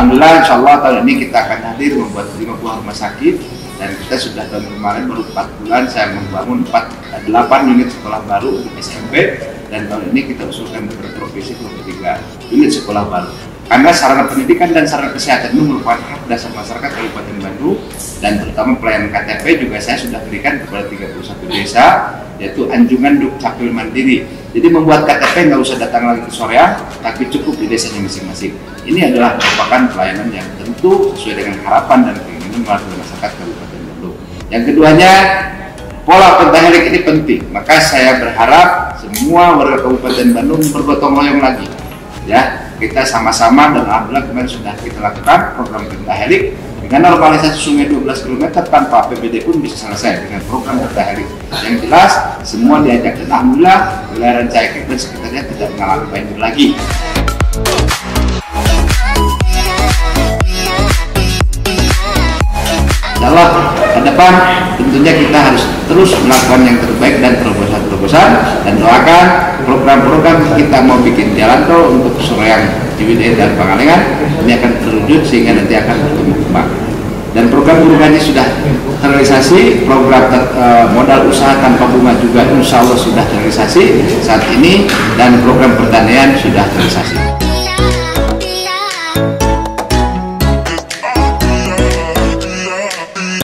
Alhamdulillah insya Allah tahun ini kita akan hadir membuat 5 buah rumah sakit. Dan kita sudah tahun kemarin baru 4 bulan saya membangun 4, 8 unit sekolah baru untuk SMP dan tahun ini kita usulkan berprovinsi 23 unit sekolah baru karena sarana pendidikan dan sarana kesehatan itu merupakan hak dasar masyarakat Kabupaten Bandung dan terutama pelayanan KTP juga saya sudah berikan kepada 31 desa yaitu anjungan dukcapil mandiri. Jadi membuat KTP nggak usah datang lagi ke Soreang tapi cukup di desanya masing-masing. Ini adalah merupakan pelayanan yang tentu sesuai dengan harapan dan keinginan masyarakat Kabupaten Bandung. Yang keduanya pola pentahelik ini penting. Maka saya berharap semua warga Kabupaten Bandung bergotong royong lagi ya kita sama-sama dan alhamdulillah kemarin sudah kita lakukan program pentahelik dengan normalisasi sungai 12 km tanpa APBD pun bisa selesai dengan program pentahelik yang jelas semua diajak dan alhamdulillah wilayah Rancaikek dan sekitarnya tidak mengalami banjir lagi dalam ke depan tentunya kita harus terus melakukan yang terbaik dan terobosan-terobosan dan doakan program-program kita mau bikin jalan tol untuk Soreang, Ciwidey dan Pangalengan ini akan terwujud sehingga nanti akan bertumbuh kembang. Dan program gaji sudah terrealisasi program ter, e, modal usaha tanpa bunga juga insya Allah sudah terrealisasi saat ini dan program pertanian sudah terrealisasi